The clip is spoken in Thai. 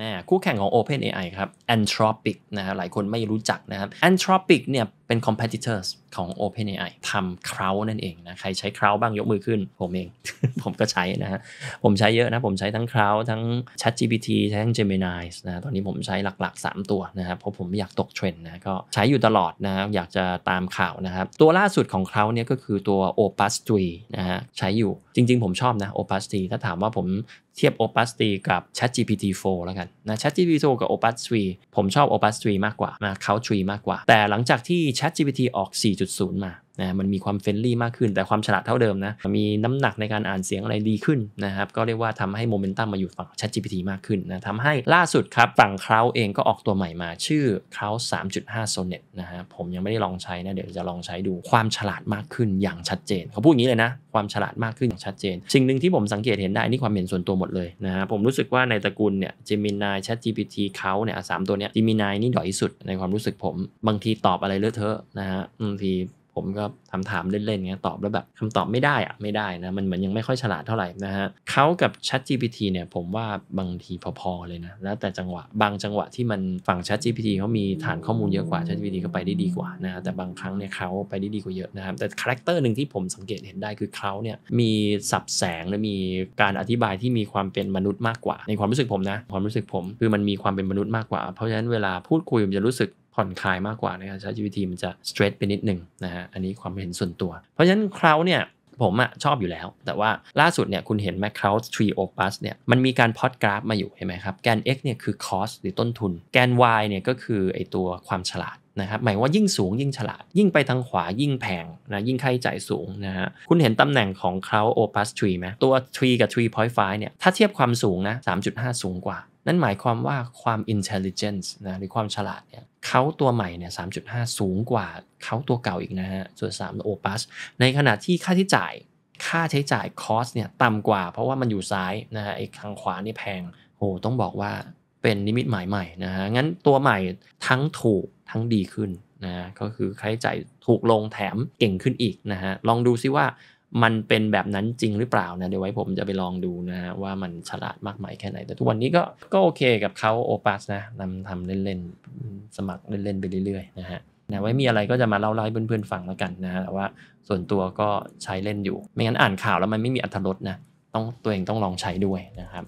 นะคู่แข่งของ OpenAI ครับ Anthropic นะฮะหลายคนไม่รู้จักนะครับ Anthropic เนี่ย เป็น competitors ของ OpenAI ทำ Crowd นั่นเองนะ ใครใช้ Crowd บ้างยกมือขึ้น ผมเอง ผมก็ใช้นะฮะ ผมใช้เยอะนะ ผมใช้ทั้ง Crowd ทั้ง ChatGPT ใช้ทั้ง Gemini นะ ตอนนี้ผมใช้หลักๆ 3 ตัวนะครับ เพราะผมไม่อยากตกเทรนด์นะ ก็ใช้อยู่ตลอดนะ อยากจะตามข่าวนะครับ ตัวล่าสุดของ Crowd เนี่ยก็คือตัว Opus 3นะฮะ ใช้อยู่ จริง ๆ ผมชอบนะ Opus 3ถ้าถามว่าผมเทียบ Opus 3กับ ChatGPT 4แล้วกันนะ ChatGPT 4กับ Opus 3ผมชอบ Opus 3มากกว่านะเขา3มากกว่า แต่หลังจากที่ ChatGPT ออก 4.0 มา นะมันมีความ friendly มากขึ้น แต่ความฉลาดเท่าเดิมนะมีน้ำหนักในการอ่านเสียงอะไรดีขึ้นนะครับก็เรียกว่าทำให้โมเมนตัมมาอยู่ฝั่ง ChatGPT มากขึ้นนะทำให้ล่าสุดครับฝั่ง Claude เองก็ออกตัวใหม่มาชื่อ Claude 3.5 Sonnet นะฮะผมยังไม่ได้ลองใช้นะเดี๋ยวจะลองใช้ดูความฉลาดมากขึ้นอย่างชัดเจน เขาพูดอย่างนี้เลยนะ ความฉลาดมากขึ้นอย่างชัดเจน สิ่งหนึ่งที่ผมสังเกตเห็นได้นี่ความเห็นส่วนตัวหมดเลยนะฮะผมรู้สึกว่าในตระกูลเนี่ย Gemini ChatGPT เขาเนี่ยสามตัวเนี้ย Gemini นี่ด้อยสุดในความรู้สึกผม บางทีตอบอะไรเลอะเทอะนะฮะบางที ผมก็ถามถามเล่นๆเงี้ยตอบแล้วแบบคำตอบไม่ได้อะไม่ได้นะมันเหมือนยังไม่ค่อยฉลาดเท่าไหร่นะฮะเขากับ Chat GPT เนี่ยผมว่าบางทีพอๆเลยนะแล้วแต่จังหวะบางจังหวะที่มันฝั่ง Chat GPT เขามีฐานข้อมูลเยอะกว่า Chat GPT ก็ไปได้ดีกว่านะแต่บางครั้งเนี่ยเขาไปได้ดีกว่าเยอะนะครับแต่ character หนึ่งที่ผมสังเกตเห็นได้คือ Claude เนี่ยมีศัพท์แสงและมีการอธิบายที่มีความเป็นมนุษย์มากกว่า ในความรู้สึกผมนะความรู้สึกผม คือมันมีความเป็นมนุษย์มากกว่า เพราะฉะนั้นเวลาพูดคุยผมจะรู้สึก ผ่อนคลายมากกว่านะครับ ChatGPT มันจะสเตรทไปนิดหนึ่งนะฮะ อันนี้ความเห็นส่วนตัว เพราะฉะนั้นคราวเนี่ยผมอะชอบอยู่แล้ว แต่ว่าล่าสุดเนี่ยคุณเห็น m a c r o u d 3 Opus เนี่ยมันมีการพอดกราฟมาอยู่เห็นไหมครับ แกน x เนี่ยคือ cost หรือต้นทุน แกน y เนี่ยก็คือไอตัวความฉลาดนะครับหมายว่ายิ่งสูงยิ่งฉลาด ยิ่งไปทางขวายิ่งแพงนะยิ่งค่าใช้จ่ายสูงนะฮะคุณเห็นตำแหน่งของ Cloud Opus 3ไหมตัว 3 กับ 3.5 เนี่ย ถ้าเทียบความสูงนะ 3.5 สูงกว่า นั่นหมายความว่าความ intelligence นะหรือความฉลาดเนี่ยเขาตัวใหม่เนี่ย3.5 สูงกว่าเขาตัวเก่าอีกนะฮะส่วน3 Opus ในขณะที่ค่าใช้จ่ายค่าใช้จ่าย cost เนี่ยต่ำกว่า เพราะว่ามันอยู่ซ้ายนะฮะไอ้ทางขวานี่แพงโหต้องบอกว่าเป็นนิมิตหมายใหม่นะฮะงั้นตัวใหม่ทั้งถูกทั้งดีขึ้นนะก็คือค่าใช้จ่ายถูกลงแถมเก่งขึ้นอีกนะฮะลองดูซิว่า มันเป็นแบบนั้นจริงหรือเปล่านะเดี๋ยวไว้ผมจะไปลองดูนะว่ามันฉลาดมากมายแค่ไหน แต่ทุกวันนี้ก็ก็โอเคกับเขาโอปัสนะนำทำเล่นๆ สมัครเล่นๆ ไปเรื่อยๆนะฮะนะไว้มีอะไรก็จะมาเล่าๆให้เพื่อนๆฟังแล้วกันนะฮะแต่ว่าส่วนตัวก็ใช้เล่นอยู่ ไม่งั้นอ่านข่าวแล้วมันไม่มีอัธรสนะต้องตัวเองต้องลองใช้ด้วยนะครับ